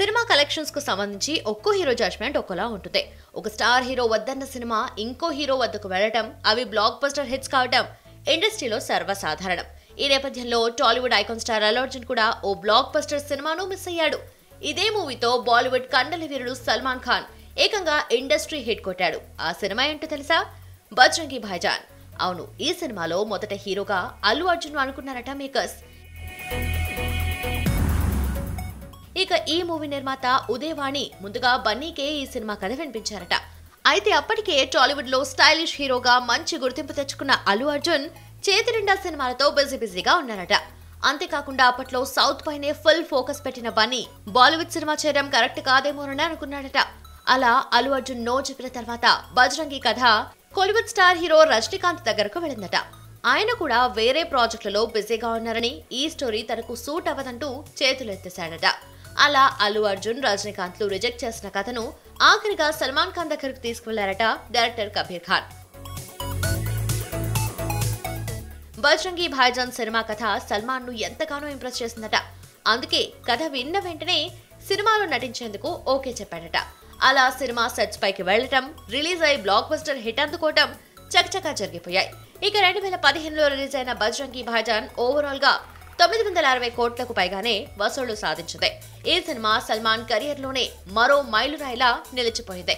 Cinema కలెక్షన్స్కు సంబంధించి ఒక్కో hero judgement ఒకలా ఉంటుంది. ఒక స్టార్ హీరో వద్దన్న సినిమా ఇంకో హీరో వద్దకు వెళ్ళటం అవి బ్లాక్ బస్టర్ హిట్స్ కావటం ఇండస్ట్రీలో సర్వసాధారణం. ఈ నేపథ్యంలో టాలీవుడ్ ఐకాన్ స్టార్ అల్లు అర్జున్ కూడా ఓ బ్లాక్ బస్టర్ సినిమాను మిస్ అయ్యాడు. ఇదే మూవీతో బాలీవుడ్ కండలి వీరుడు సల్మాన్ ఖాన్ ఏకంగా ఇండస్ట్రీ హిట్ కొట్టాడు. ఆ సినిమా ఏంటో తెలుసా? బజ్రంగి భాయ్జాన్. అవును ఈ సినిమాలో మొదట హీరోగా అల్లు అర్జున్ అనుకున్నారట మేకర్స్. ఇక ఈ మూవీ నిర్మాత ఉదయవాణి ముందుగా బన్నీకే ఈ సినిమా కథ వినిపించారట. అయితే అప్పటికే టాలీవుడ్లో స్టైలిష్ హీరోగా మంచి గుర్తింపు తెచ్చుకున్న అల్లు అర్జున్ చేతి నిండా సినిమాలతో బిజీ బిజీగా ఉన్నారట. అంతేకాకుండా అప్పట్లో సౌత్ పైనే ఫుల్ ఫోకస్ పెట్టిన బన్నీ బాలీవుడ్ సినిమా చేయడం కరెక్ట్ కాదేమోనని అనుకున్నాడట. అలా అల్లు అర్జున్ నో చెప్పిన తర్వాత బజరంగి కథ కోలీవుడ్ స్టార్ హీరో రజనీకాంత్ దగ్గరకు వెళ్ళిందట. ఆయన కూడా వేరే ప్రాజెక్టులలో బిజీగా ఉన్నారని ఈ స్టోరీ తనకు సూట్ అవ్వదంటూ చేతులెత్తేశాడట. అలా అల్లు అర్జున్ రజనీకాంత్లు రిజెక్ట్ చేసిన కథను ఆఖరిగా సల్మాన్ ఖాన్ దగ్గరకు తీసుకువెళ్ళారట డైరెక్టర్ కబీర్ ఖాన్. బజ్రంగి భాయ్జాన్ సినిమా కథ సల్మాన్ను ఎంతగానో ఇంప్రెస్ చేసిందట. అందుకే కథ విన్న వెంటనే సినిమాలో నటించేందుకు ఓకే చెప్పాడట. అలా సినిమా సెట్స్ పైకి వెళ్ళటం రిలీజ్ అయి బ్లాక్ బస్టర్ హిట్ అందుకోవటం చకచకా జరిగిపోయాయి. ఇక రెండు వేల పదిహేనులో రిలీజ్ అయిన బజ్రంగి భాయ్జాన్ ఓవరాల్గా తొమ్మిది వందల అరవై కోట్లకు పైగానే వసూళ్ళు సాధించింది. ఈ సినిమా సల్మాన్ కెరియర్లోనే మరో మైలురాయిలా నిలిచిపోయింది.